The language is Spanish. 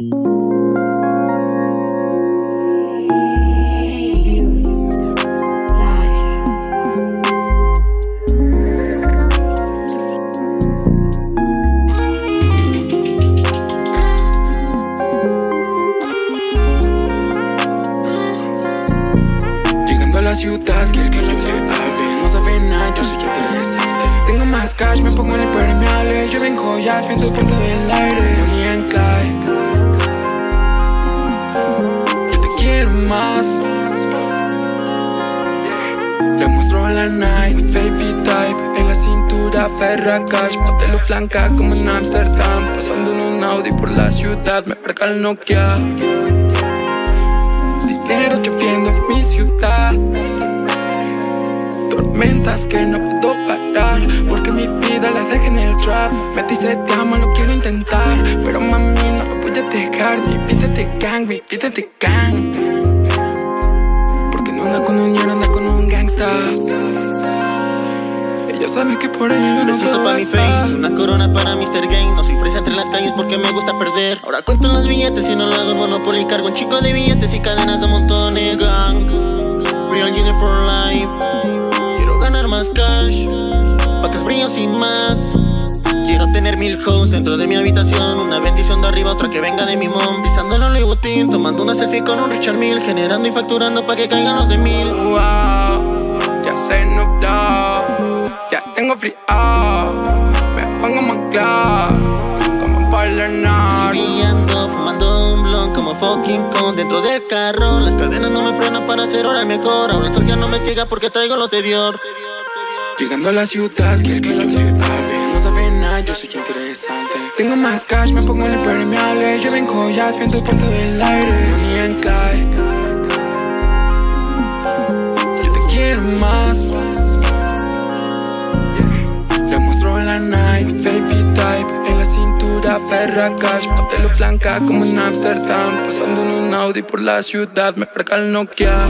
Llegando a la ciudad, quiere que yo le hable. No sabe nada, yo soy interesante Tengo más cash, me pongo en el permeable Yo en joyas, viento por todo el aire más. Le muestro la night, baby type En la cintura, ferra cash Modelo flanca como en Amsterdam. Pasando en un Audi por la ciudad Me marca el Nokia. Dinero lloviendo en mi ciudad. Tormentas que no puedo parar Porque mi vida la dejé en el trap. Me dice te amo, lo quiero intentar Pero mami, no lo voy a dejar. Mi vida de gang, mi vida de gang anda con un ñero, anda con un gangsta. Ella sabe que por ello yo no Besito puedo pa' mi face, una corona para Mr. Game. No soy fresa entre las calles porque me gusta perder. Ahora cuento los billetes y no lo hago en Monopoly Cargo un chico de billetes y cadenas Quiero dentro de mi habitación. Una bendición de arriba, otra que venga de mi mom. Pisando en Louis Vuitton, tomando una selfie con un Richard Mille. Generando y facturando pa' que caigan los de mil. Wow, ya se nubló, ya tengo frío, me pongo más claro, como para fumando un blunt como fucking con dentro del carro. Las cadenas no me frenan para hacer hora mejor. Ahora el sol ya no me ciega porque traigo los de Dior. Llegando a la ciudad, quiere que yo le yo soy interesante. Tengo más cash, me pongo el permeable, yo en joyas, viento por todo el aire. Bonnie and Clyde, yo te quiero más. Yeah. Le muestro la night, baby type En la cintura, ferra cash Modelo flanca como en Amsterdam Pasando en un Audi por la ciudad Me marca el Nokia